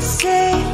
say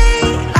me.